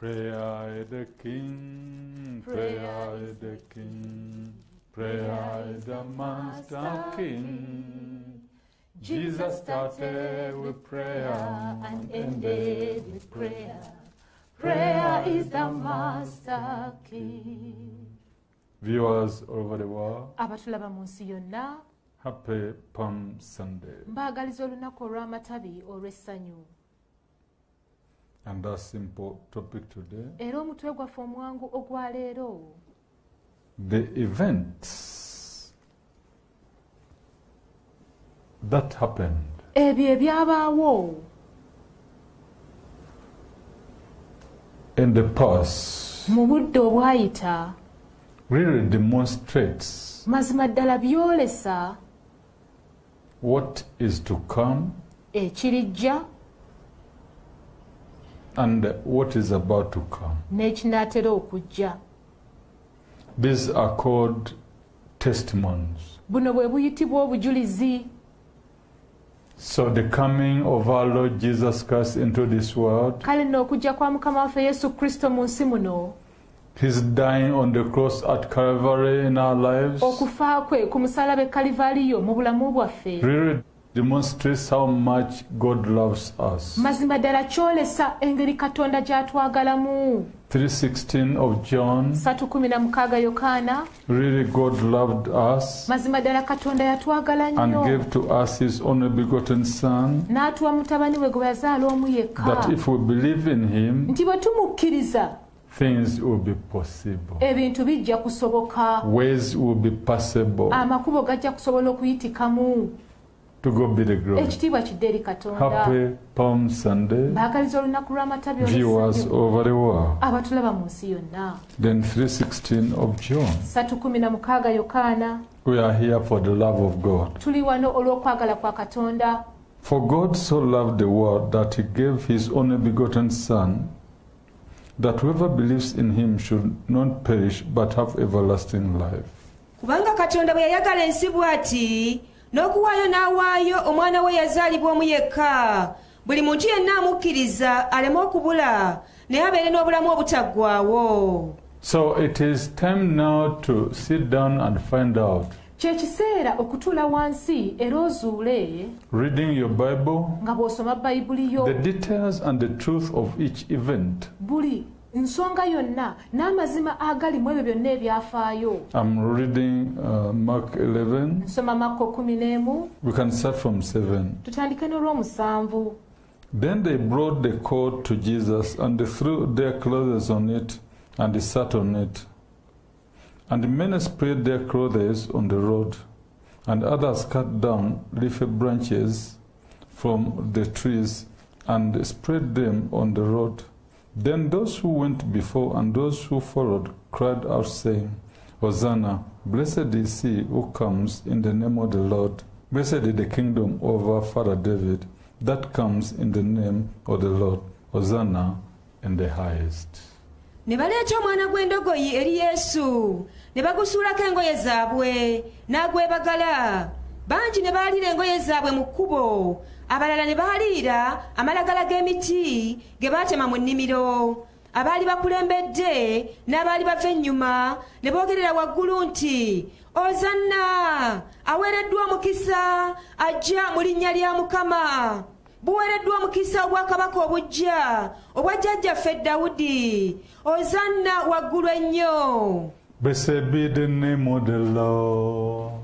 Prayer the King, prayer the King, prayer the Master King. Jesus started with prayer and ended with prayer. Prayer is the master key. Viewers all over the world, abatulaba mu nsi yonna happy Palm Sunday. mbaagaliza olunaku olw'amatabi olw'essanyu And that simple topic today. Era omutwe gwaffe omwangu ogwaleero the events that happened. Ebyo ebyabaawo. In the past. Mu budde obwayita. Really demonstrates mazima ddala byolesa. what is to come. Ekirijja and what is about to come. n'ekinaatera okujja. These are called testimonies. buno bwe buyitibwa obujulizi. So the coming of our Lord Jesus Christ into this world, kale nno okujja kwa mukama waffe yesu kristo mu nsi muno. His dying on the cross at Calvary in our lives, okufa kwe ku musalaba e kalivaliyo mu bulamu bwaffe. Really demonstrates how much God loves us. mazima ddala kyolesa engeri katonda gy'atwagalamu 316 of John, 316 yokaana really God loved us mazima ddala katonda yatwagala and nnyo gave to us His only begotten Son, n'atuwa mutabani we gwe yazaala omu yekka that if we believe in Him, nti bwe tumukkiriza things will be possible. ebintu bijja kusoboka. Ways will be possible. Amakubo gajja kusobola okuyitikamu To God be the glory. ekitiibwa kidde katonda Happy Palm Sunday, baagaliza olunaku lw'amatabi viewers over the world. abatulaba mu nsi yonna Then 316 of John. 316 yokaana We are here for the love of God. tuli wano olw'okwagala kwa katonda For God so loved the world that he gave his only begotten Son, that whoever believes in him should not perish but have everlasting life. kubanga katonda bwe yayagala ensi bw'ati n'okuwaayo n'awaayo omwana we yazaalibwa omu yekka. Buli muntu yenna amukkiriza aleme okubula naye abeere n'obulamu obutaggwaawo. So it is time now to sit down and find out, kye kiseera okutuula wansi era ozuule reading your Bible, nga bw'osoma bayibuli yo. the details and the truth of each event. buli nsonga yonna n'amazima agalimu ebyo byonna ebyafaayo I'm reading uh, Mark 11. nsoma makko 11 We can start from 7. tutandike n'olw'omusanvu Then they brought the coat to Jesus, and they threw their clothes on it, and he sat on it. And many spread their clothes on the road, and others cut down leafy branches from the trees and spread them on the road. Then those who went before and those who followed cried out, saying, Hosanna, blessed is he who comes in the name of the Lord. Blessed is the kingdom of our father David that comes in the name of the Lord. Hosanna in the highest. eri yesu abalala ne baaliira amalagala g'emiti ge baatema mu nnimiro. Abaali bakulembedde n'abaali bava ennyuma ne boogerera waggulu nti ozanna aweereddwa omukisa ajja mu linnya lya mukama. Buweereddwa omukisa obwakabaka obujja obwa jjajjaffe dawudi. Ozanna waggulu ennyo. Blessed be the name of the Lord.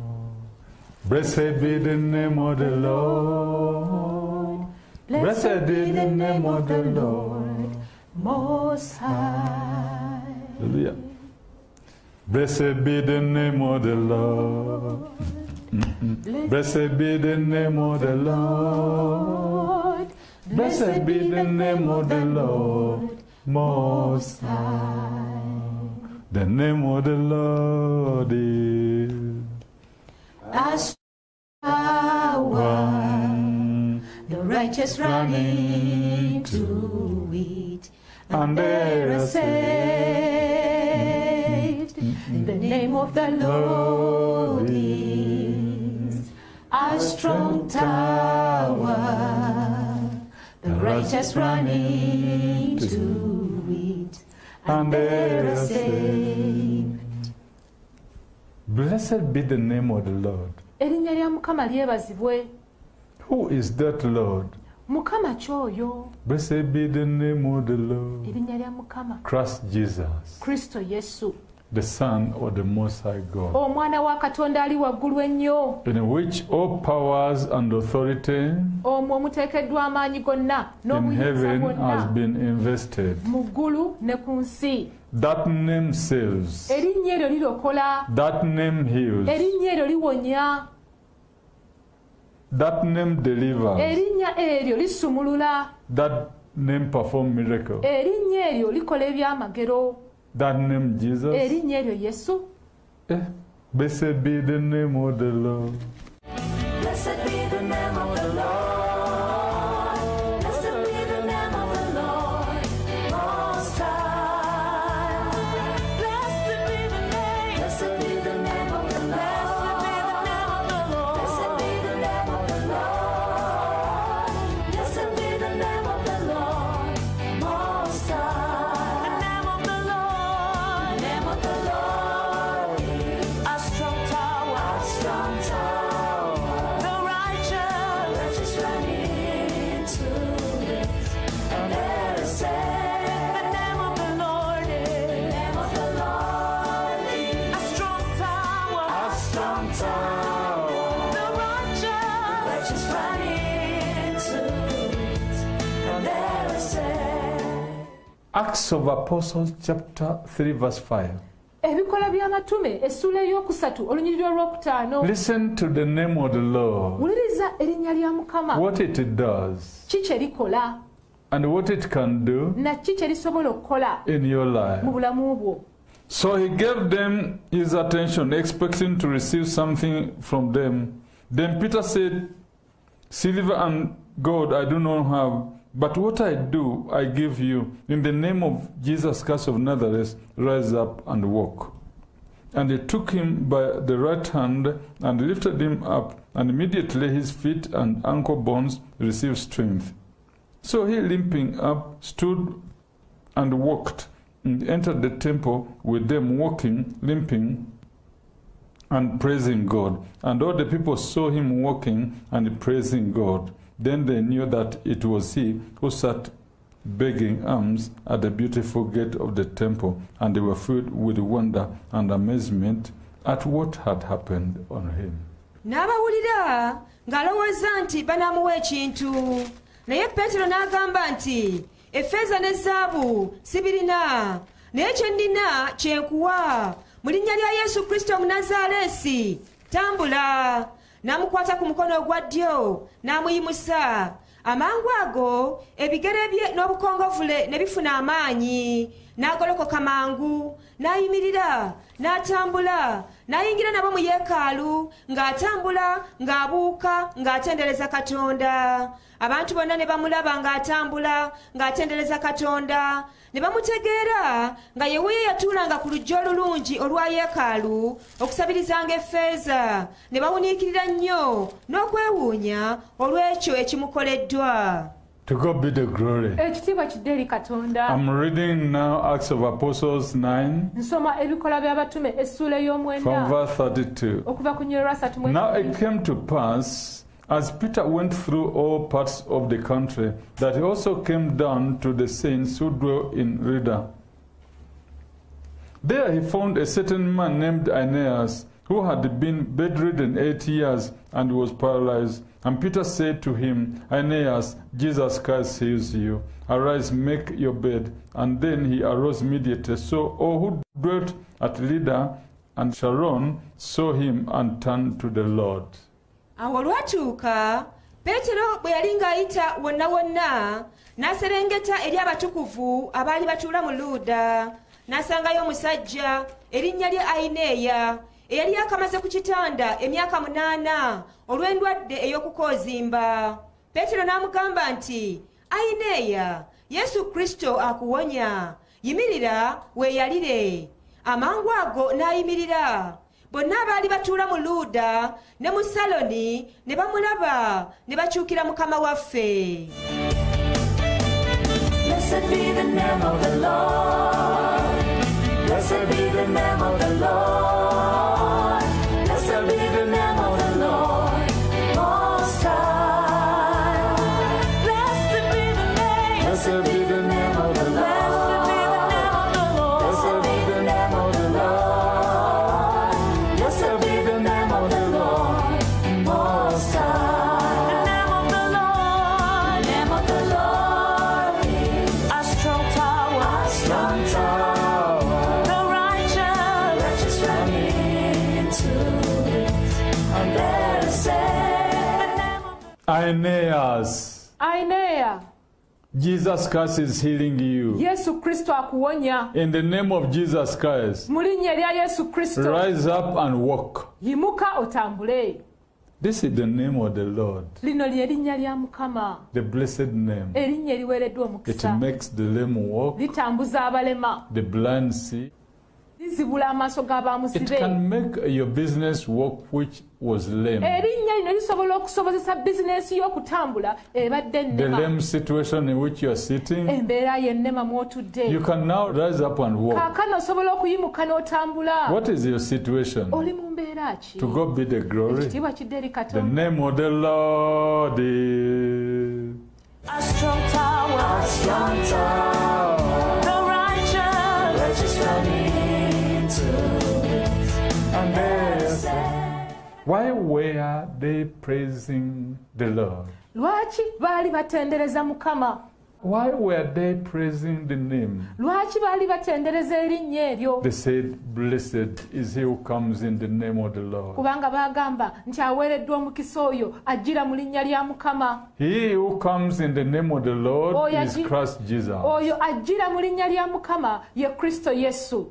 Blessed be the name of the Lord. Blessed be the name of the Lord. most high Hallelujah. Blessed be the name of the Lord. Blessed be the name of the Lord. Blessed be the name of the Lord. Most high. The name of the Lord is as one. the righteous running to it And they are saved mm-hmm. the name of the Lord is a strong tower the righteous running to it and they are saved. Blessed be the name of the Lord. Erinnya lya mukama lyebazibwe. Who is that Lord? mukama kyoyo. Blessed be the name of the Lord. erinnya lya mukama. Christ Jesus, kristo yesu. The Son of the Most High God, omwana wa katonda ali waggulu ennyo. In which all powers and authority omwo omuteekeddwa amaanyi gonna in n'obuyinza heaven has bwonna been invested. mu ggulu ne ku nsi That name saves. erinnya eryo lirokola That name heals. erinnya eryo liwonya That name delivers. erinnya eryo lisumulula That name performs miracles. erinnya eryo likola ebyamagero That name Jesus. erinnya eryo yesu Eh, Blessed be the name of the Lord. Blessed be the name of the Lord. Acts of Apostles, chapter 3, verse 5. ebikola by'amatume essula ey'okusatu olwokutaano Listen to the name of the Lord, wuliriza erinnya lya mukama what it does, ki kye likola and what it can do na ki kye lisobola okukola in your life. mu bulamu bwo So he gave them his attention, expecting to receive something from them. Then Peter said, Silver and gold I do not have, but what I do I give you. In the name of Jesus Christ of Nazareth, rise up and walk. And they took him by the right hand and lifted him up, and immediately his feet and ankle bones received strength. So he, limping up, stood and walked, and entered the temple with them walking, limping, and praising God. And all the people saw him walking and praising God. Then they knew that it was he who sat begging alms at the beautiful gate of the temple, and they were filled with wonder and amazement at what had happened on him. n'abawulira ng'alowooza nti banaamuwa ekintu. Naye peetero n'agamba nti effeeza ne zaabu sibirina naye kye nnina kye nkuwa. Mu linnya lya yesu kristo omunazaalesi tambula n'amukwata ku mukono ogwa ddyo n'amuyimusa. Amangu ago ebigere bye n'obukongovule ne bifuna amaanyi. N'agolokoka mangu n'ayimirira n'atambula n'ayingira nabo mu yeekaalu ng'atambula ng'abuuka ng'atendereza katonda. Abantu bonna ne bamulaba ng'atambula ng'atendereza katonda ne bamutegeera nga ye wuyo yatuulanga ku lujja olulungi olwa yeekaalu okusabirizanga effeeza ne bawuniikirira nnyo n'okwewuunya olw'ekyo ekimukoleddwa To God be the glory. ekitiibwa kidde eri katonda I'm reading now Acts of Apostles 9 nsoma ebikola by'abatume essuula from ey'omwenda verse 32. okuva ku nnyero lwa satu mu Now ekibiri. it came to pass, as Peter went through all parts of the country, that he also came down to the saints who dwell in Lydda. There he found a certain man named Aeneas, who had been bedridden eight years and was paralyzed. And Peter said to him, Aeneas, Jesus Christ heals you. Arise, make your bed. And then he arose immediately. So all who dwelt at Lydda and Sharon saw him and turned to the Lord. Awo olwatuuka peetero bwe yali ng'ayita wonna wonna n'aserengeta eri abatukuvu abaali batuula mu luuda n'asangayo omusajja erinnya lye ayineeya eyali yakamaze ku kitanda emyaka munaana olw'endwadde ey'okukoozimba. Peetero n'amugamba nti ayineeya yesu kristo akuwonya yimirira weeyalire amangu ago n'ayimirira bonna abaali batuula mu luuda ne mu saloni ne bamulaba ne bakyukira mukama waffe Blessed be the name of the Lord. Blessed be the name of the Lord. Aeneas, Aenea. Jesus Christ is healing you. yesu kristo akuwonya In the name of Jesus Christ, mu linnya erya yesu kristo rise up and walk. yimuka otambule This is the name of the Lord, lino lye linnya lya mukama the blessed name. erinnya eriweereddwa It omukisa makes the lame walk, litambuza abalema the blind see. bizibula amaaso g'abamusibe erinnya lino lisobola okusobozesa bizinensi y'okutambula ebadde embeera yennema mw'otuddekaakano osobola okuyimuka n'otambula oli mu mbeera ki ekitiibwa kidde eri katonda A strong tower, a strong tower. Why were they praising the Lord? lwaki baali batendereza mukama Why were they praising the name? lwaki baali batendereza erinnya eryo They said, Blessed is he who comes in the name of the Lord. kubanga baagamba nti aweereddwa omukisa oyo ajjira mu linnya lya mukama He who comes in the name of the Lord is Christ Jesus. oyo ajjira mu linnya lya mukama ye kristo yesu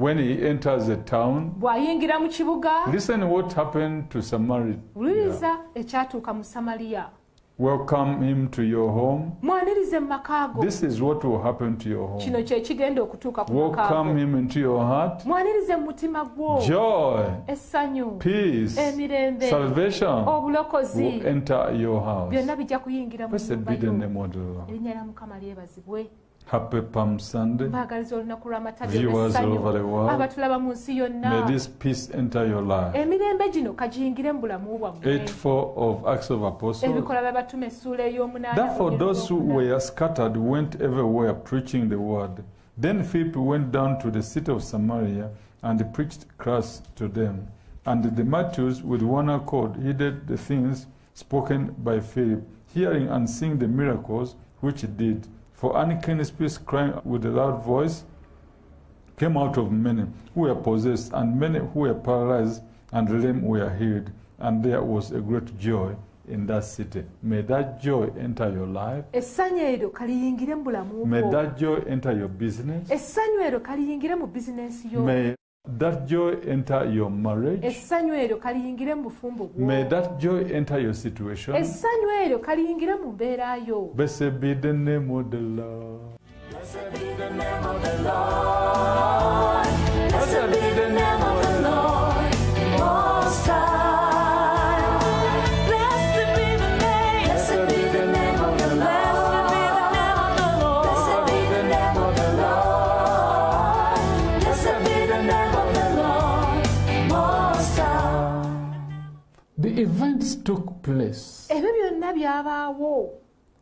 When he enters a town, bw'ayingira mu kibuga listen what happened to Samaria. wuliriza ekyatuuka mu samaliya Welcome him to your home. mwanirize mu maka go This is what will happen to your kino home. kye kigenda okutuuka ku Welcome him into your heart. mwanirize mu mutima gwo Joy, essanyu peace, emirembe salvation obulokozi will enter your house. byonna bijja kuyingira mu nyumba the yo the erinnya lya mukama lyebazibwe Happy Palm Sunday. mbaagaliza olunaku lw'amatagi Viewers all over the world. abatulaba mu nsi May this peace enter your life. emirembe gino kagiyingire mu bulamu bwammwe 8 4 of Acts of Apostles. ebikola by'abatuma essuula ey'omunaana Therefore, those who were scattered went everywhere preaching the word. Then Philip went down to the city of Samaria and preached Christ to them. And the multitudes, with one accord, heeded the things spoken by Philip, hearing and seeing the miracles which he did. For unclean spirits crying with a loud voice came out of many who were possessed, and many who were paralyzed and lame were healed. And there was a great joy in that city. May that joy enter your life. essanyu eryo kaliyingire mu bulamu May that joy enter your business. essanyu eryo kaliyingire mu bizinensi yo May that joy enter your marriage. essanyu eryo kaliyingire mu bufumbo bwo May that joy enter your situation. essanyu eryo kaliyingire mu mbeera yo Blessed be the name of the Lord. Blessed be the name of the Lord. Events took place. ebyo byonna byabaawo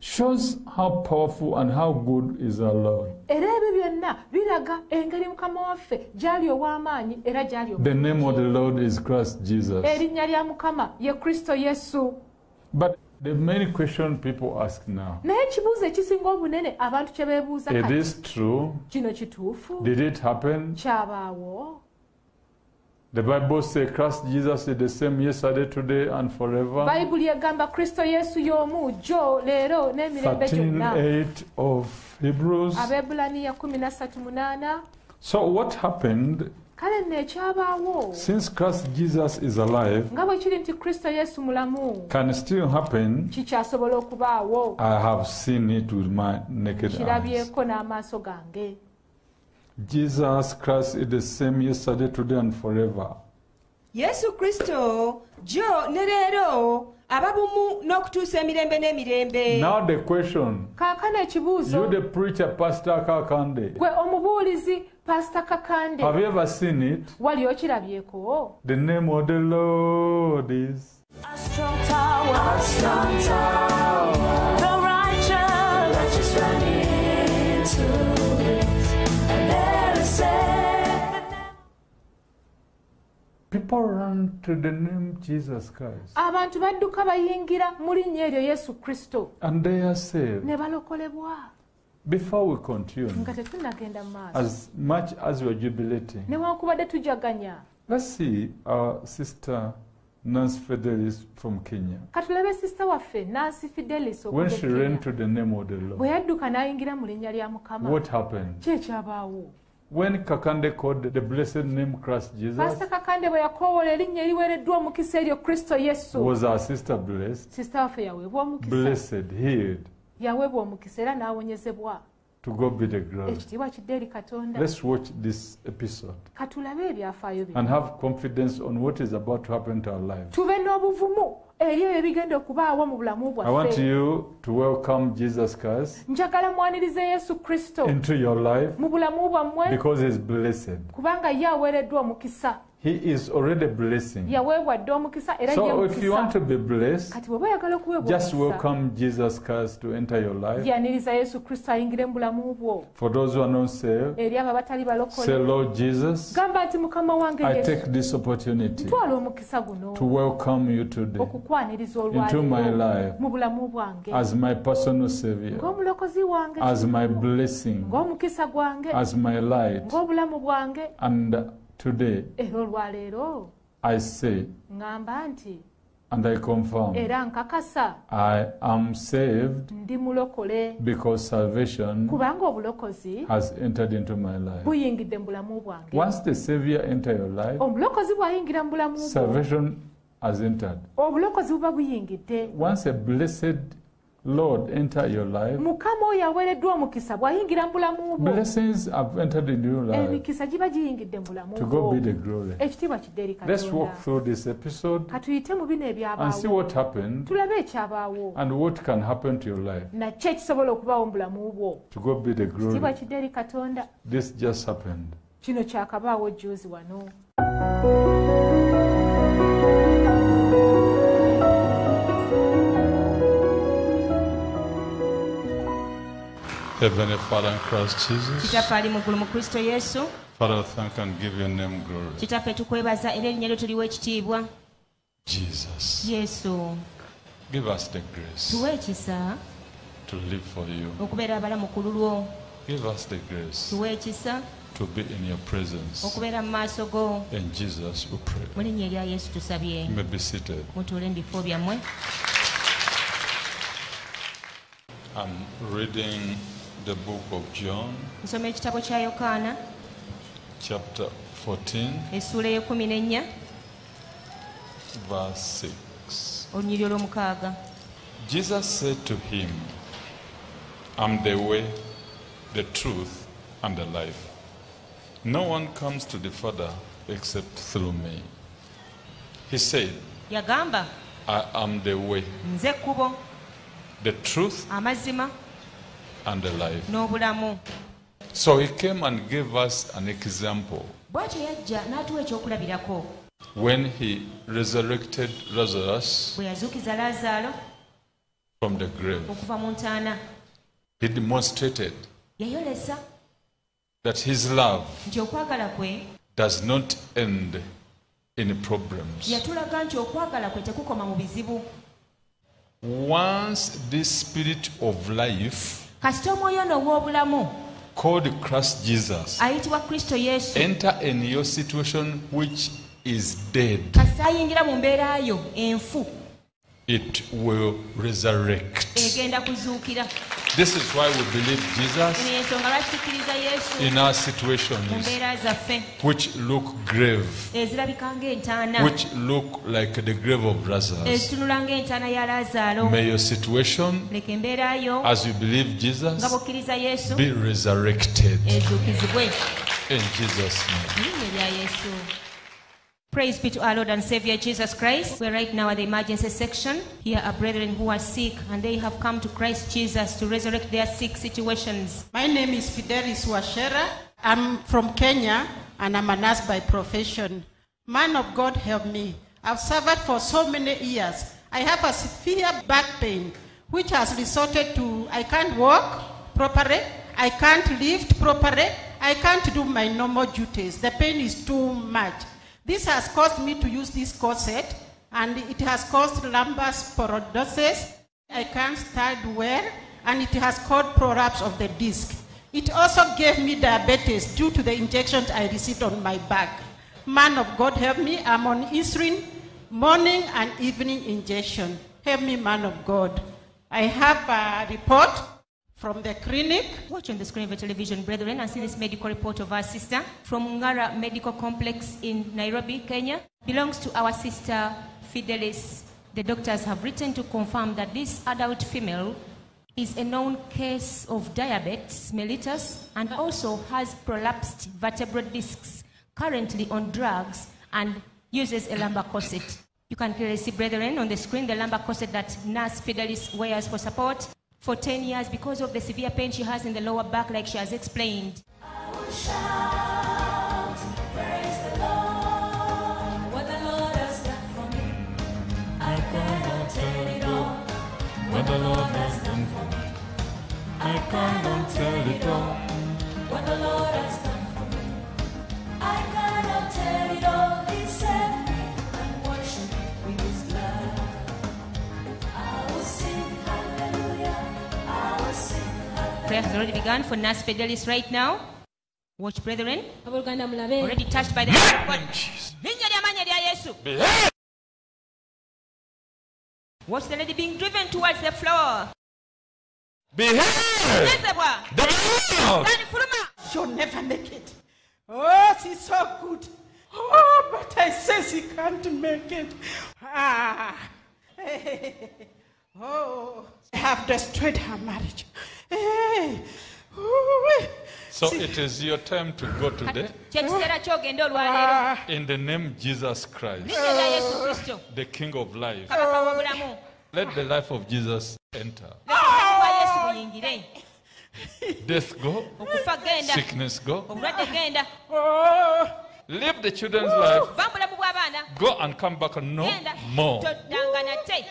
Shows how powerful and how good is our Lord. era ebyo byonna biraga engeri mukama waffe gy'ali ow'amaanyi era gy'ali The name of the. Lord is Christ Jesus. erinnya lya mukama ye kristo yesu But the many questions people ask now. naye ekibuuzo ekisinga obunene abantu kye beebuuza is true. kino kituufu Did it happen? kyabaawo The Bible says Christ Jesus is the same yesterday, today, and forever. bayibuli egamba kristo yesu y'omu jjo leero n'emirembe gyonna 13:8 of Hebrews. abeebulaniya 13:8 So what happened kale nno ekyabaawo since Christ Jesus is alive nga bwe kiri nti kristo yesu mulamu can still happen. kikyasobola okubaawo I have seen it with my naked eyes. kirabyeko n'amaaso gange Jesus Christ is the same yesterday, today, and forever. yesu kristo jo ne leero aba bumu n'okutuusa emirembe n'emirembe Now the question, kaakano ekibuuzo you the preacher, Pastor Kakande, gwe omubuulizi pasita kakande have you ever seen it? wali okirabyeko The name of the Lord is. A strong tower, a strong tower. The righteous, righteous run into People run to the name Jesus Christ. Abantu badduka bayingira mu linnya eryo yesu kristo. And they are saved. ne balokolebwa. Before we continue, nga tetunnagenda mu maaso. as much as we are jubilating, newankubadde tujaganya. let's see our sister Nancy Fidelis from Kenya. katulabe sisita waffe nansi fidelis When e she ran to the name of the bwe Lord, yadduka n'ayingira mu linnya lya mukama. what happened? ki ekyabaawo When Kakande called the blessed name Christ Jesus, pasita kakande bwe yakoowoola erinnya eriweereddwa omukisa eryo kristo yesu was our sister blessed? sisita waffe yaweebwa omukisa Blessed, healed. yaweebwa omukisa era n'awonyezebwa To God be the glory. ekitiibwa kidde eri katonda Let's watch this episode katulabe ebyafaayo bino and have confidence on what is about to happen to our lives. tube n'obuvumu eri ebyo ebigenda okubaawo mu bulamu I want bwaffe you to welcome Jesus Christ njagala mwanirize yesu kristo into your life mu bulamu bwammwe because he's blessed. kubanga ye aweereddwa omukisa He is already blessing. yaweebwa omukisa era So if you want to be blessed, kati bw'oba oyagala okuweebwa just welcome Jesus Christ to enter your life. yaniriza yesu kristo ayingire mu bulamu bwo. For those who are not saved, eri abo abatali say, Lord Jesus, gamba nti mukama wange I take this opportunity ntwala omukisa guno. to welcome you today okukwaniriza into my life mu bulamu bwange. as my personal Savior, ng'omulokozi wange. as my blessing, ng'omukisa gwange. as my light. ng'obulamu bwange. And today olwaleero I say ŋŋamba nti and I confirm era nkakasa I am saved ndi mulokole because salvation kubanga obulokozi has entered into my life. buyingidde mu bulamu bwange Once the Savior enter your life, omulokozi bw'ayingira mu bulamu salvation has entered. obulokozi buba buyingidde Once a blessed Lord enter your life, mukama oyo aweereddwa omukisa bw'ayingira mu bulamu bwo blessings have entered into your life. emikisa giba giyingidde mu bulamu To bwo God be the glory. ekitiibwa kidde eri Let's walk katonda through this episode katuyite mu bino and see ebyabaawo what happened tulabe ekyabaawo and what can happen to your life. nakyo ekisobola okubaawo mu bulamu bwo To God be the ekitiibwa glory. kidde eri katonda This just happened. kino kyakabaawo juuzi wano Heavenly Father in Christ Jesus, kitaffe ali muggulu mu kristo yesu Father, thank and give your name glory. kitaffe tukwebaza era erinnya lyo tuliwo ekitiibwa Jesus, yesu give us the grace tuwe ekisa to live for you. okubeera abalamu ku lulwo Give us the grace tuwe ekisa to be in your presence. okubeera mu maaso go In Jesus we pray. mu linnya erya yesu tusabye You may be seated. mutuule mu bifo byammwe I'm reading the book of John, nsoma ekitabo kya yokaana chapter 14, essuula ey'ekumi n'ennya verse 6. olunyiri olw'omukaaga Jesus said to him, I'm the way, the truth, and the life. No one comes to the Father except through me. He said, yagamba I am the way, nze the truth, amazima and life. n'obulamu So he came and gave us an example bw'atyo yajja n'atuwa ekyokulabirako when he resurrected Lazarus bwe yazuukiza laazaalo from the grave. okuva mu ntaana He demonstrated yayolesa that his love nti okwagala kwe does not end in problems. yatulaga nti okwagala kwe tekukoma mu bizibu Once this spirit of life kasita omwoyono ow'obulamu called Christ Jesus. Enter in your situation which is dead. It will resurrect. This is why we believe Jesus eno yensonga lwaki tukkiriza yesu in our mu situations which look grave, which look like the grave of Lazarus. ezitunula ng'entaana ya laazaalo May your situation, as you believe Jesus, be resurrected. In Jesus' name. mu linnya lya yesu Praise be to our Lord and Savior Jesus Christ. We're right now at the emergency section. Here are brethren who are sick and they have come to Christ Jesus to resurrect their sick situations. My name is Fidelis Washera. I'm from Kenya and I'm a nurse by profession. Man of God, help me. I've suffered for so many years. I have a severe back pain which has resorted to I can't walk properly, I can't lift properly, I can't do my normal duties. The pain is too much. This has caused me to use this corset and it has caused lumbar spondylosis. I can't stand well, and it has caused prolapse of the disc. It also gave me diabetes due to the injections I received on my back. Man of God, help me. I'm on insulin morning and evening injection. Help me, man of God. I have a report from the clinic. Watch on the screen of your television, brethren, and see this medical report of our sister from Ngara Medical Complex in Nairobi, Kenya. Belongs to our sister Fidelis. The doctors have written to confirm that this adult female is a known case of diabetes mellitus and also has prolapsed vertebral discs, currently on drugs and uses a lumbar corset. You can clearly see, brethren, on the screen the lumbar corset that Nurse Fidelis wears for support for 10 years because of the severe pain she has in the lower back, like she has explained. Shout, praise the Lord. What the Lord has done for me, I cannot tell it all. What the Lord has done for me, I cannot tell it all. Prayer has already begun for Nurse Fidelis right now. Watch, brethren. Already touched by the hand of God. Linnya ly'amaanyi lya Yesu. Watch the lady being driven towards the floor. Behave! Jezebwa, The Lord! stand fuluma. She'll never make it. Oh, she's so good. Oh, but I says he can't make it. Ah. Oh, I have destroyed her marriage. Hey. Ooh. So it is your time to go today kye kiseera ky'ogenda olwaleero Ah. in the name Jesus Christ, linnya lya yesu kristo the King of life. kabaka Let the life of Jesus enter. obulamu bwa yesu buyingire Death go, sickness go. obulwadde. Live the children's life. va mu bulamu bw'abaana Go and come back no genda more. toddanga nate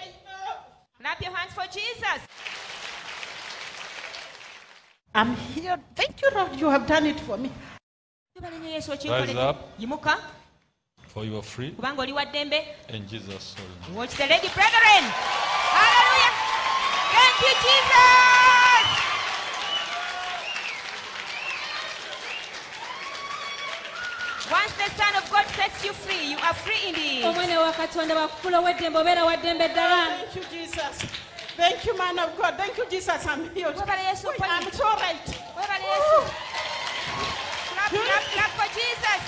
clap your hands for jesus I'm here. Thank you, Lord. You have done it for me. Rise up. yimuka For you are free kubanga oli wa ddembe in Jesus' name. Watch the lady, brethren. Hallelujah. Thank you, Jesus. Once the Son of God sets you free, you are free indeed. omwana wa katonda bakufula ow'eddembe obeera wa ddembe ddala Thank you, Jesus. Thank you, man of God. Thank you, Jesus. I'm healed. Yesu I'm so right. Webale Yesu. Clap, hmm? clap, clap for Jesus.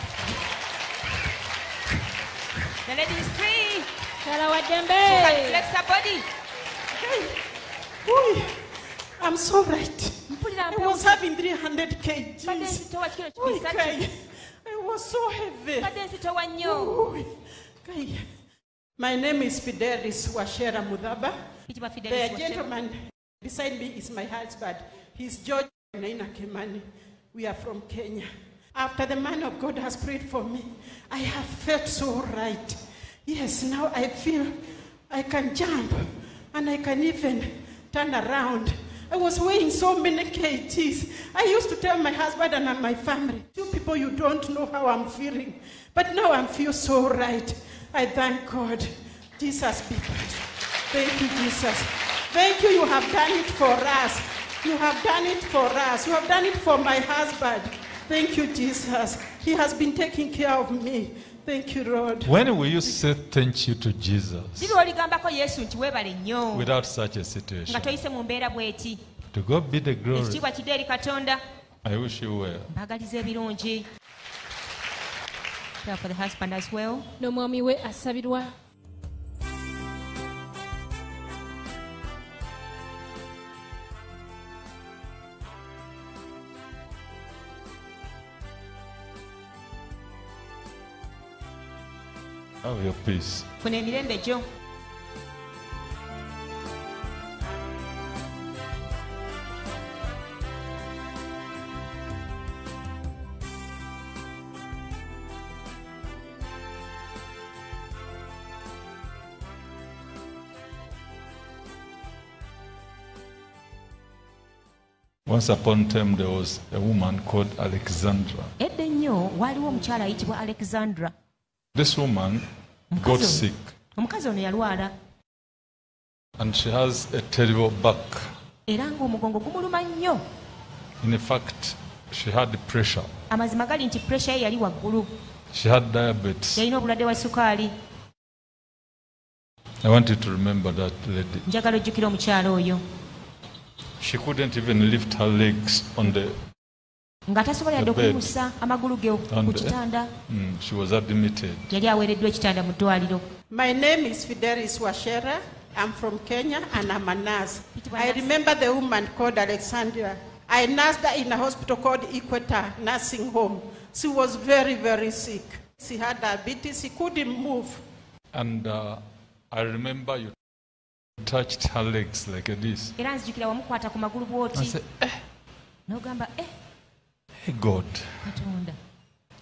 The lady is free. wa Can flex her body. Hey. I'm so right. I was having 300 Badde kgs. nsitowa kilo Ooh, kibisatu. Kai. I was so heavy. Badde nsitowa nnyo. Ooh. Kai. My name is Fidelis Washera Mudaba. The gentleman beside me is my husband. He's George Naina Kemani. We are from Kenya. After the man of God has prayed for me, I have felt so right. Yes, now I feel I can jump and I can even turn around. I was weighing so many kgs. I used to tell my husband and my family, you people, you don't know how I'm feeling. But now I feel so right. I thank God. Jesus be praised. Thank you, Jesus. Thank you. You have done it for us. You have done it for us. You have done it for my husband. Thank you, Jesus. He has been taking care of me. Thank you, Lord. When will you say thank you to Jesus Diri oligambako yesu nti weebale nnyo without such a situation? toyise mu mbeera bw'eti To God be the glory. ekitiibwa kidde eri I wish you well. mbaagaliza ebirungi Pray for the husband as well Have your peace. funa emirembe gyo Once upon a time, there was a woman called Alexandra. edda ennyo waaliwo omukyala ayitibwa alexandra This woman got sick omukazi ono yalwala and she has a terrible back. era ng'omugongo gumuluma nnyo In fact, she had pressure. amazima gali nti puresha ye yali waggulu She had diabetes. yalina obulwadde bwa sukaali I want you to remember that lady. njagala ojjukira omukyala oyo She couldn't even lift her legs on the. Nga tasobola yadde okuyimusa amagulu ge ku And- kitanda Mm, she was admitted. yali aweereddwa ekitanda mu ddwaliro My name is Fidelis Washera. I'm from Kenya and I'm a nurse. I remember the woman called Alexandra. I nursed her in a hospital called Equator Nursing Home. She was very, very sick. She had diabetes. She couldn't move. And uh, I remember you touched her legs like this. era nzijukira wamukwata ku magulu I bw'oti said, eh, n'ogamba eh hey God,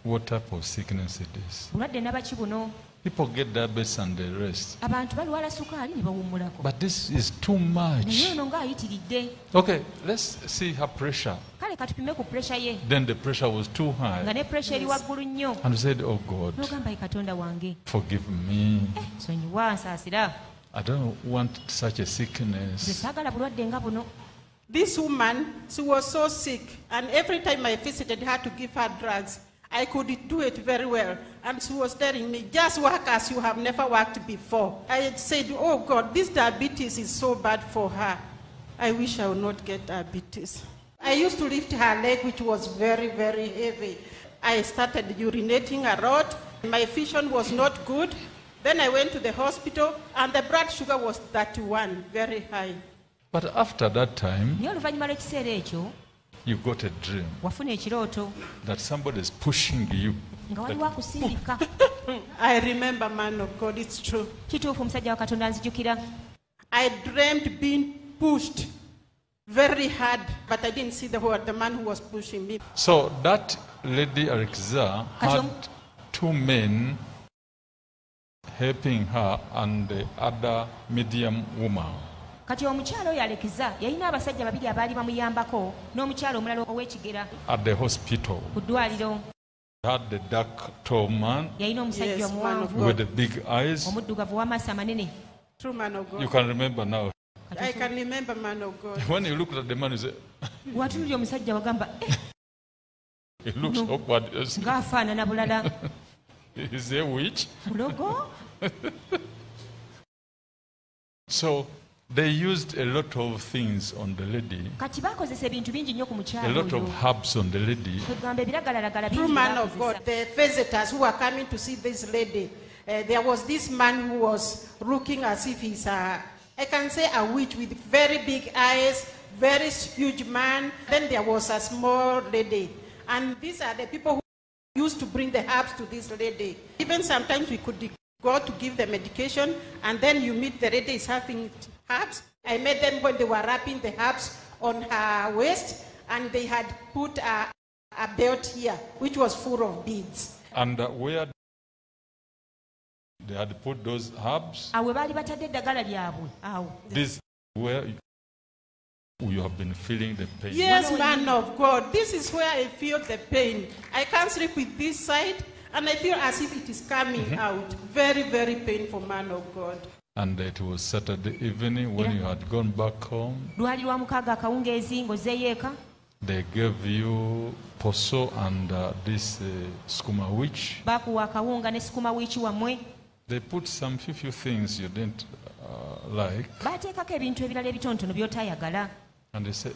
what type of sickness it is? bulwadde nabaki buno People get diabetes and the rest. abantu balwala sukaali ne bawummulako But this is too much. Okay, let's see her pressure. kale katupime ku puresha ye Then the pressure was too high. ne puresha eri waggulu nnyo And we said, Oh God, n'ogamba ye katonda wange forgive me. Eh, I don't want such a sickness. This woman, she was so sick, and every time I visited her to give her drugs, I could do it very well. And she was telling me, just work as you have never worked before. I had said, Oh God, this diabetes is so bad for her. I wish I would not get diabetes. I used to lift her leg, which was very, very heavy. I started urinating a lot. My vision was not good. Then I went to the hospital, and the blood sugar was 31, very high. But after that time, naye oluvannyuma lw'ekiseera ekyo you got a dream wafuna ekirooto that somebody is pushing you. nga waliwo akusindika I remember, man of God, it's true. kituufu omusajja wa katonda nzijukira I dreamed being pushed very hard, but I didn't see the, who- the man who was pushing me. So that lady Alexa had two men helping her and the other medium woman. Kati omukyala oyo alekiza yalina abasajja babiri abaali bamuyambako n'omukyala omulala ow'ekigera At the hospital, ku ddwaliro had the dark tall man yalina omusajja omuwanvu with the big eyes. omuddugavu w'amaaso amanene True man of You can remember now. I can remember, man of God. When you looked at the man, you watunulira omusajja wagamba eh, he looks awkward. Is ng'afaanana bulala is he a witch? mulogo So they used a lot of things on the lady, kati bakozesa ebintu bingi nnyo ku a lot oyo of herbs on the lady. kwegamba ebiragalalagala True man of God. The visitors who were coming to see this lady, uh, there was this man who was looking as if he's a, I can say a witch with very big eyes, very huge man. Then there was a small lady. And these are the people who used to bring the herbs to this lady. Even sometimes we could go to give the medication, and then you meet the lady is having herbs. I met them when they were wrapping the herbs on her waist, and they had put a, a belt here, which was full of beads. And uh, where they had put those herbs, awo we baali batadde eddagala lyabwe awo this where you- you have been feeling the pain. Yes, man of God, this is where I feel the pain. I can't sleep with this side, and I feel as if it is coming out. Very, very painful, man of God. And it was Saturday evening when you had gone back home. lwali lwa mukaaga akawungeezi ng'ozzeeyo eka They gave you posho and uh, this uh, sukuma wiki. baakuwa akawunga ne sukuma wiiki wammwe. They put some few, few things you didn't uh, like, baateekako ebintu ebirala ebitonotono by'otaayagala and they said,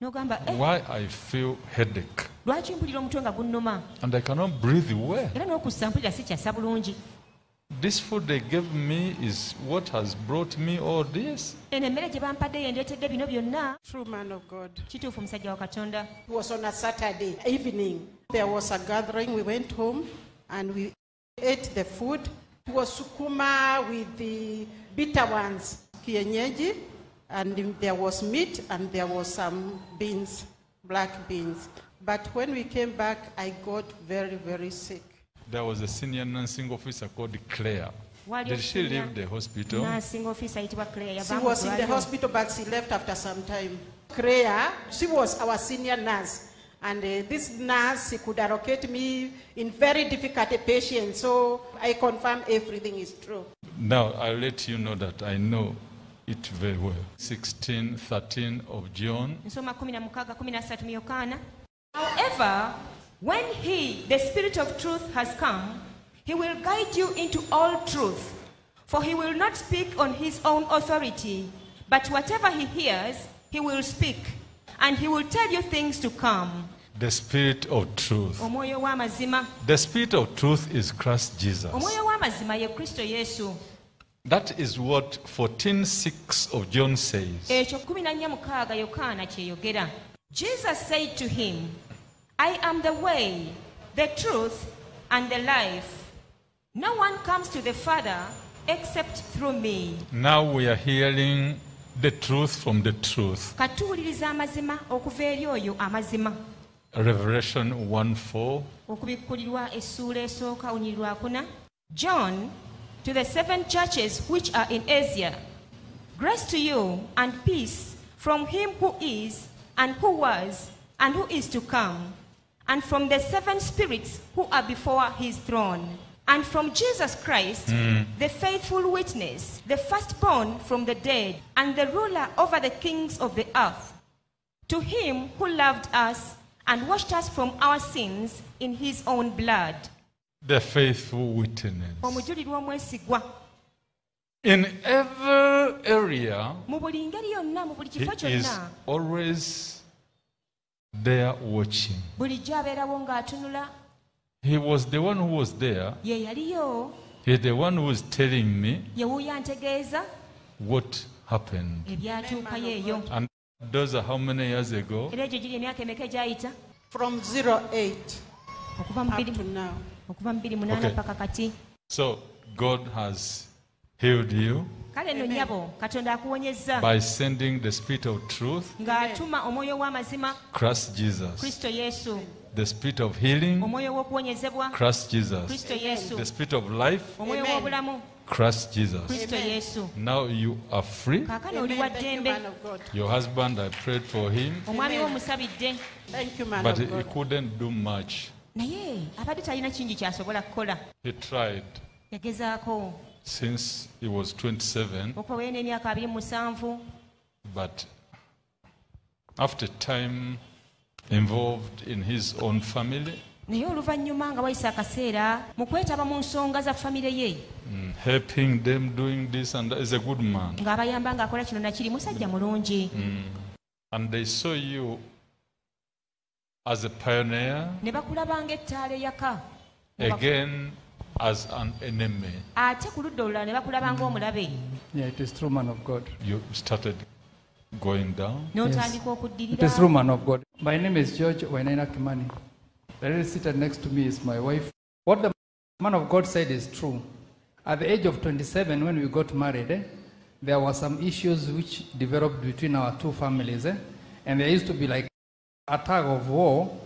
n'ogamba eh, "Why I feel headache? Lwaki mpulira omutwe nga gunnuma? And I cannot breathe well? era n'okussa mpulira si kyassa bulungi This food they gave me is what has brought me all this." eno emmere gye bampadde yendeetedde bino byonna True man of God. kituufu omusajja wa katonda It was on a Saturday evening. There was a gathering. We went home and we ate the food. It was sukuma with the bitter ones, kienyeji, and there was meat and there was some beans, black beans. But when we came back, I got very, very sick. There was a senior nursing officer called Claire. Did she leave the hospital? ayitibwa clare She was in the hospital, but she left after some time. Claire, she was our senior nurse. And uh, this nurse, she could allocate me in very difficult patients. So I confirm everything is true. Now, I'll let you know that I know it very well. 16, 13 of John. nsoma 16 13 mu yokaana however when he the spirit of truth has come he will guide you into all truth For he will not speak on his own authority, but whatever he hears, he will speak, and he will tell you things to come. The Spirit of truth. The Spirit of truth is Christ Jesus. Omwoyo w'amazima ye Kristo Yesu. That is what 14:6 of John says. ekyo 14 yokaana kyeyogera jesus said to him i am the way the truth and the life. No one comes to the father except through me. Now we are hearing the truth from the truth. katuwuliriza amazima okuva eri oyo amazima. Revelation 1 4. okubikkulirwa essuula esooka onyiri lwakuna john to the seven churches which are in asia grace to you and peace from him who is and who was and who is to come and from the seven spirits who are before his throne and from jesus christ hmm. the faithful witness the firstborn from the dead and the ruler over the kings of the earth to him who loved us and washed us from our sins in his own blood. The faithful witness. In every area, mu buli ngeri yonna mu buli he is always there watching. bulijjo abeerawo ng'atunula He was the one who was there. ye yaliyo He's the one who was telling me ye wuuyo antegeeza what happened. ebyatuukayo eyo And those are how many years ago? era egyo giri emyaka emeka egyayita From 08 okuva mu up bbiri- to now. okuva mu 28 Okay. paka kati So God has healed you kale nno nnyabo katonda akuwonyezza by sending the Spirit of truth, ng'atuma omwoyo w'amazima Christ Jesus. kristo yesu The Spirit of healing, omwoyo w'okuwonyezebwa Christ Jesus. kristo yesu The Spirit of life, omwoyo Amen. w'obulamu Christ Jesus. kristo yesu Now you are free. kaakano oli wa Amen. Thank you, man of God. Your husband, I prayed for him, Amen. Thank you, man but of he couldn't do much. naye abadde talina kingi kyasobola kukola He tried yagezaako since he was 27, okuva weyo n'emyaka abiri musanvu. but after time involved in his own family, naye oluvannyuma nga wayisa akaseera mu kwetaba mu nsonga za famire ye mm, helping them doing this and is a good man. ng'abayamba ng'akola kino nakiri musajja mulungi. And they saw you as a pioneer, ne bakulaba ng'ettaala eyaka. Again as an enemy. ate ku ludda olulala ne bakulabanga omulabe Yeah, it is true, man of God. You started going down. n'otandika It okuddirira true, man of God. My name is George Wainaina Kimani. The lady seated next to me is my wife. What the man of God said is true. At the age of 27, when we got married, eh, there were some issues which developed between our two families. Eh? And there used to be like a tug of war.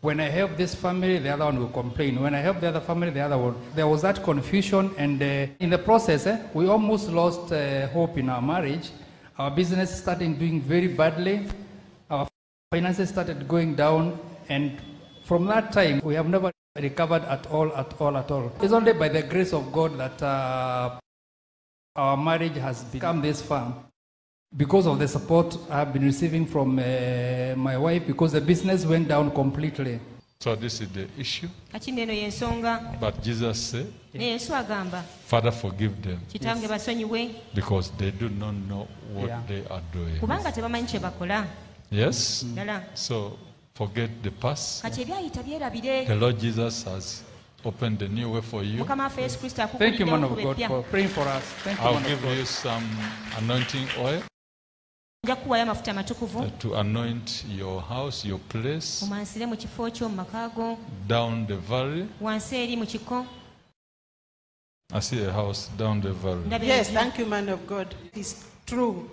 When I help this family, the other one will complain. When I help the other family, the other one. There was that confusion, and uh, in the process, eh, we almost lost uh, hope in our marriage. Our business started doing very badly. Our finances started going down, and from that time, we have never recovered at all, at all, at all. It's only by the grace of God that uh, our marriage has become this far. Because of the support I've been receiving from uh, my wife, because the business went down completely. So this is the issue. kati nno y'ensonga But Jesus said, yes. yesu agamba Father, forgive them kitange basonyiwe because they do not know what Yeah. they are doing. kubanga tebamanyi kye bakola Yes? ddala So forget the past. kati ebyayita byerabire The Lord Jesus has opened a new way for you. Thank you, man of God, for praying for us. Thank you, I'll man of give God. you some anointing oil nja amafuta amatukuvu to anoint your house, your place, mumansire mu kifo kyo mu maka down the valley. wansi eri mu kiko I see a house down the valley. Yes, thank you, man of God. It's true.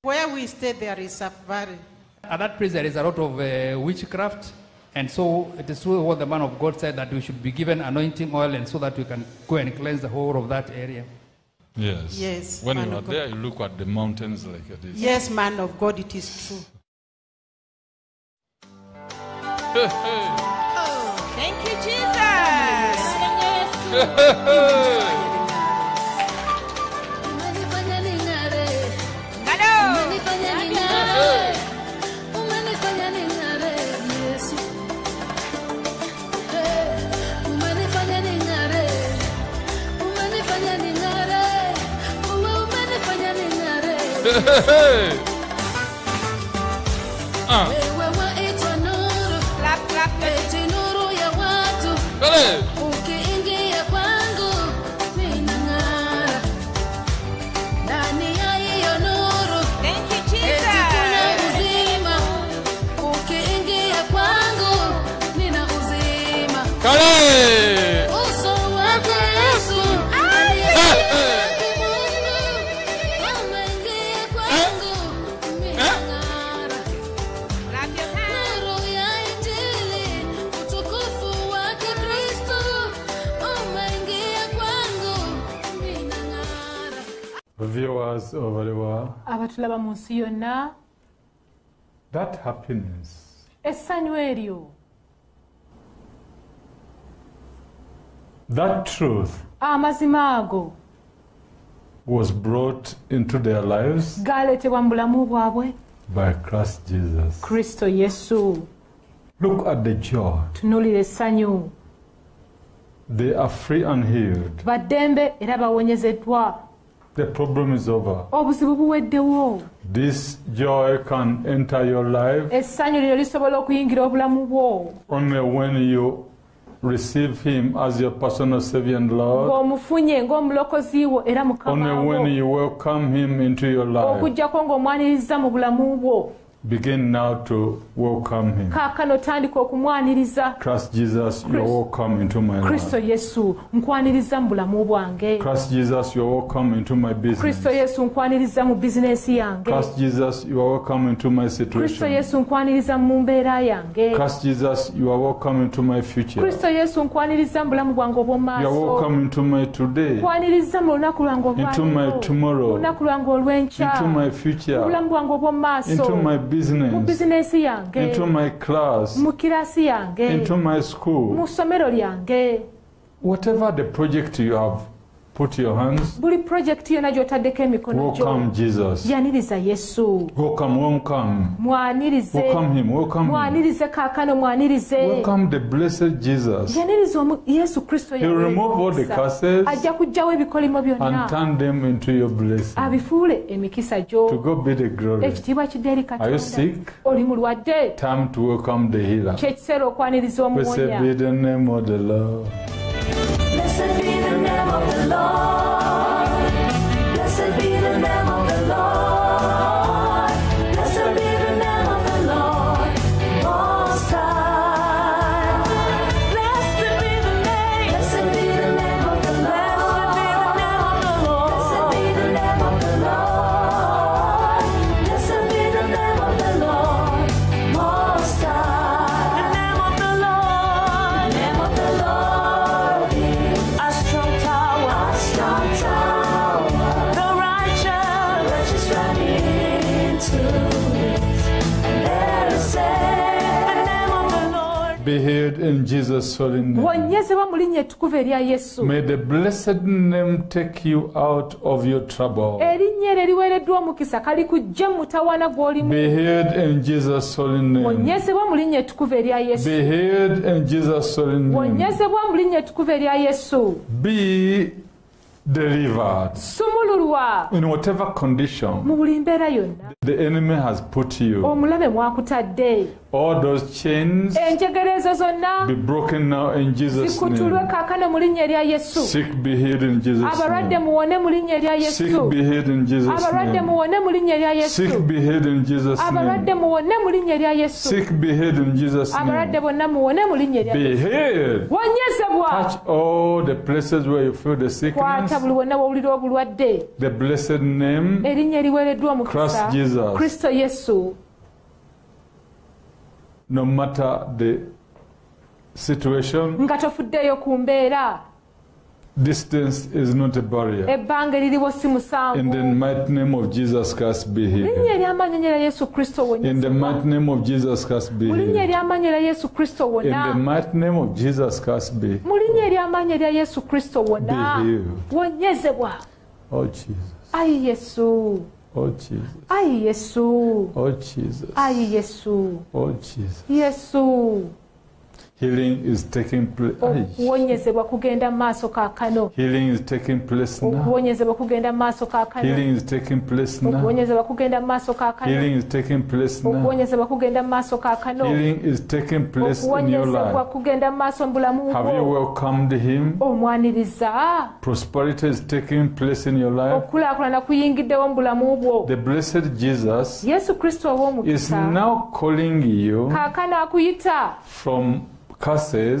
Where we stay, there is a valley. At that place, there is a lot of uh, witchcraft. And so it is true what the man of God said that we should be given anointing oil and so that we can go and cleanse the whole of that area. Yes. Yes, When you are of God. there, you look at the mountains like this. Yes, man of God, it is true. Oh, thank you jesus Umenifanya Ah, abatulaba mu nsi yonna that happiness. Essanyu eryo. That truth amazima ago. was brought into their lives galetebwa mu bulamu bwabwe. by Christ Jesus. kristo yesu. Look at the joy. tunuulira essanyu. They are free and healed. baddembe era bawonyezeddwa The problem is over. obuzibu buweddewo This joy can enter your life essanyu lino lisobola okuyingira obulamu bwo only when you receive Him as your personal Savior and Lord. ng'omufunye ng'omulokozi wo era Only when wo you welcome Him into your life. okugjako ng'omwaniriza mu bulamu bwo Begin now to welcome Him. kaakano tandika okumwaniriza Jesus, you're welcome into my kristo life. yesu nkwaniriza mu bulamu bwange. Christ Jesus, you're welcome into my business. kristo yesu nkwaniriza mu bizinensi yange. Jesus, you are welcome into my kristo situation. yesu nkwaniriza mu mbeera yange. Jesus, you are welcome into my future. kristo yesu nkwaniriza mu bulamu bwange You are obw'omumaaso welcome into my today, nkwaniriza mu lunaku lwange into my tomorrow, lunaku lwange olw'enkya. Into my mu future, bulamu bwange obw'omumaaso into my mu business, yange. into my class, mu kirasi yange. into my school. Mu ssomero lyange. Whatever the project you have put your hands, buli pulojekiti yonna gy'otaddeko emikono jo. welcome Jesus. yaniriza yesu Welcome, welcome. mwanirize Welcome Him, welcome Him. mwanirize kaakano mwanirize Welcome the blessed Jesus. yaniriza omu- yesu kristo He'll remove all the curses ajja kuggyawo ebikolimo and byonna turn them into your blessing. abifuule emikisa To gyo God be the glory. ekitiibwa kidde eri Are you katonda sick? oli mulwadde Time to welcome the healer. kyekiseera okwaniriza Blessed omuwonya be the name of the Lord. Of the Lord. Name. wonyezebwa mu linnya ettukuvu erya yesu May the blessed name take you out of your trouble. erinnya eryo eriweereddwa omukisa kalikujja mu mutawaana gw'olimu Be healed in Jesus' holy name. wonyezebwa mu linnya ettukuvu erya yesu Be healed in Jesus' holy name. wonyezebwa mu linnya ettukuvu erya yesu Be delivered sumululwa in whatever condition mu buli mbeera yonna the enemy has put you. omulabe mwakutadde All those chains enjegere ezo zonna be broken now in Jesus' zikutulwe name. kaakano mu linnya erya yesu Sick be healed in Jesus' abalwadde name. muwone mu linnya erya Sick yesu be healed in Jesus' abalwadde name. muwone mu linnya erya yesu Sick be healed in Jesus' abalwadde name. muwone mu linnya erya yesu Sick be healed in Jesus' abalwadde name. bonna muwone mu linnya erya Be yesu healed. wonyezebwa Touch all the places where you feel the sickness. kwata buli wonna wowulira obulwadde The blessed name, erinnya eriweereddwa omukisa Christ Jesus. kristo yesu no matter the situation, nga tofuddeeyo ku mbeera distance is not a barrier. ebbanga eririwo si In the mighty name of Jesus Christ, be linnya ery'amaanyi erya yesu kristo In the wonyezebwa mighty name of Jesus Christ, be mu linnya ery'amaanyi erya yesu kristo In the mighty name of Jesus Christ, be mu linnya ery'amaanyi erya yesu kristo Be healed. wonyezebwa Oh Jesus. ayi yesu Oh Jesus. ayi yesu Oh Jesus. ayi yesu Oh Jesus. yesu Healing is taking place. okuwonyezebwa kugenda maaso kaakano Healing is taking place now. okuwonyezebwa kugenda maaso kaakano Healing is taking place now. okuwonyezebwa kugenda maaso kaakano Healing is taking place now. okuwonyezebwa kugenda maaso kaakano Healing is taking place in your okuwonyezebwa life. kugenda mu maaso mu bulamu Have you bwo welcomed Him? omwaniriza Prosperity is taking place in your life. okukulaakulana kuyingiddewo mu bulamu bwo The blessed Jesus yesu kristo is ow'omukisa now calling you kaakano akuyita from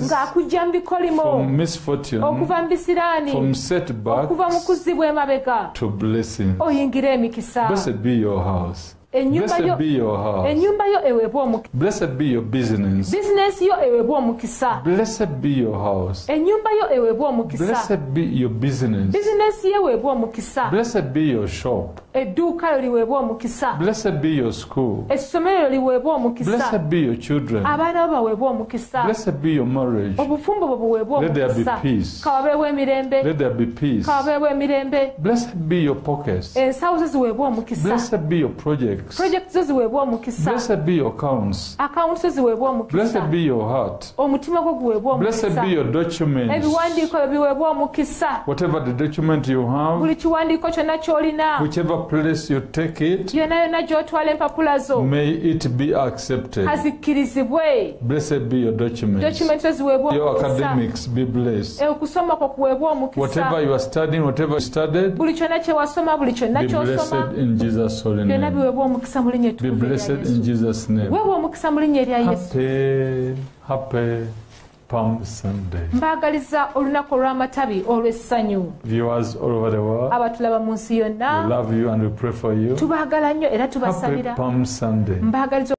ng'akujja mu bikolimo from misfortune, okuva mu bisiraani from okuva mu setbacks kuzzibwa emabega oyingire emikisa Blessed be your house. ennyumba yo Blessed be your house. ennyumba yo eweebwa omukisa Blessed be your business. bizinensi yo eweebwa omukisa Blessed be your house. ennyumba yo eweebwa omukisa Blessed be your business. bizinensi yo eweebwa omukisa Blessed be your shop. edduuka yo liweebwa omukisa Blessed be your school. essomero liweebwa omukisa Blessed be your children. abaana bo baweebwa omukisa Blessed be your marriage. obufumbo bwo buweebwa Let there be omukisa peace. kawabeebwa emirembe Let there be peace. kawabeebwa emirembe Blessed be your pockets. ensawo zo ziweebwa omukisa Be projects. purojekiti zo ziweebwa omukisa Blessed be your accounts. Accounts ziweebwa omukisa Blessed be your heart. omutima gwo guweebwa Blessed be your documents. ebiwandiiko biweebwa omukisa Whatever the document you have, buli kiwandiiko kyonna ky'olina whichever place you take it, yonna yonna gy'otwala empapula zo may it be accepted. kazikkirizibwe Blessed be your documents. Documents ziweebwa omukisa. Your academics be blessed. okusoma kwo kuweebwa omukisa Whatever you are studying, whatever you studied, buli kyonna kye wasoma buli kyonna be ky'osoma blessed in Jesus' holy name. byonna biweebwa omukisa mu linnya weebwa omukisa mu linnya erya yesu Happy, happy Palm Sunday. mbaagaliza olunaku olw'amatabi olw'essanyu Viewers all over the world, abatulaba mu nsi we yonna love you and we pray for you. tubaagala nnyo era Happy tubasabira Palm Sunday. mbaagaliza